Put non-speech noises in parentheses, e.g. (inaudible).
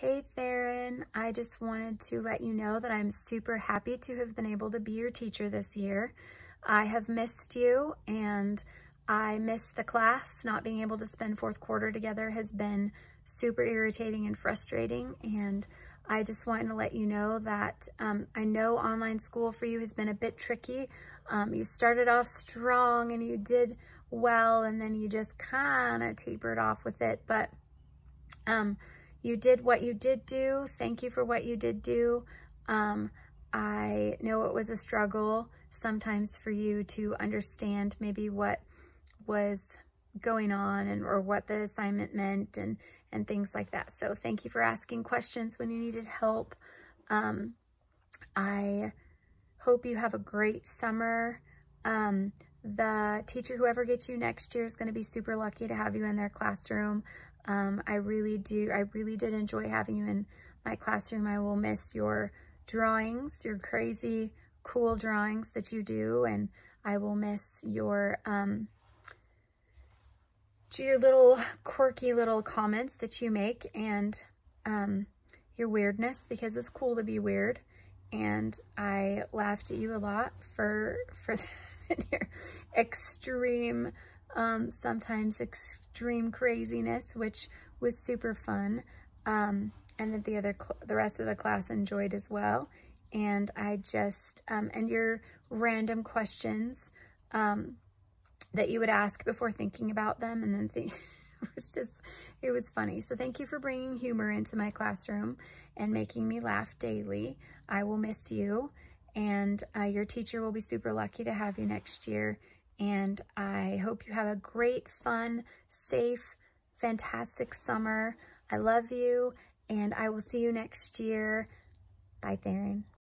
Hey Tharon, I just wanted to let you know that I'm super happy to have been able to be your teacher this year. I have missed you and I miss the class. Not being able to spend fourth quarter together has been super irritating and frustrating and I just wanted to let you know that um, I know online school for you has been a bit tricky. Um, you started off strong and you did well and then you just kind of tapered off with it, but um, you did what you did do. Thank you for what you did do. Um, I know it was a struggle sometimes for you to understand maybe what was going on and or what the assignment meant and and things like that. So thank you for asking questions when you needed help. Um, I hope you have a great summer. Um, the teacher, whoever gets you next year is going to be super lucky to have you in their classroom. Um, I really do. I really did enjoy having you in my classroom. I will miss your drawings, your crazy, cool drawings that you do, and I will miss your um, your little quirky little comments that you make and um, your weirdness because it's cool to be weird. And I laughed at you a lot for for (laughs) your extreme um, sometimes extreme craziness, which was super fun. Um, and that the other, the rest of the class enjoyed as well. And I just, um, and your random questions, um, that you would ask before thinking about them and then think, (laughs) it was just, it was funny. So thank you for bringing humor into my classroom and making me laugh daily. I will miss you and uh, your teacher will be super lucky to have you next year and I hope you have a great, fun, safe, fantastic summer. I love you, and I will see you next year. Bye, Tharon.